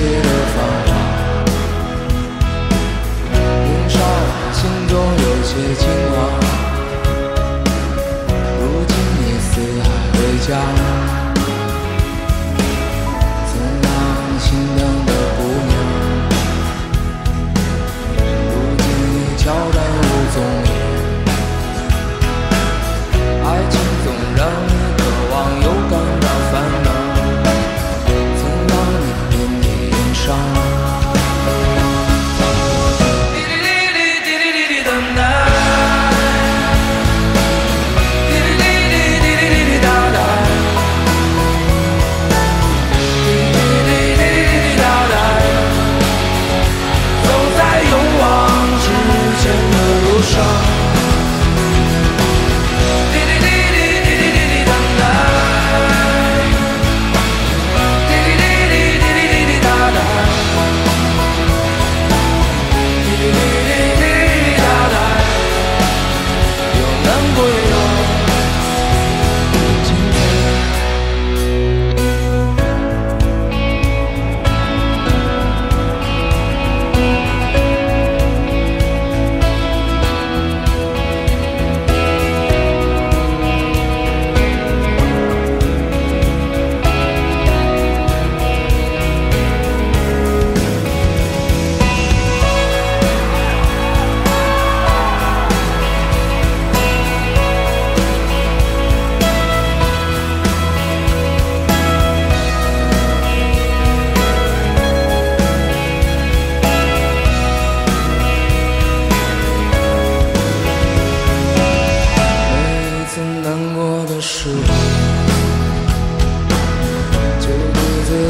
别的繁华，年少心中有些轻狂，如今你四海为家。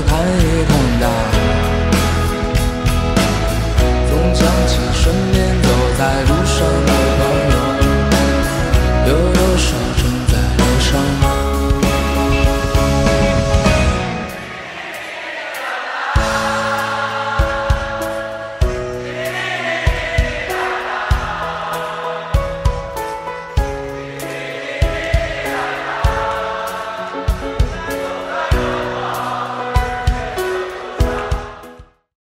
看一看吧。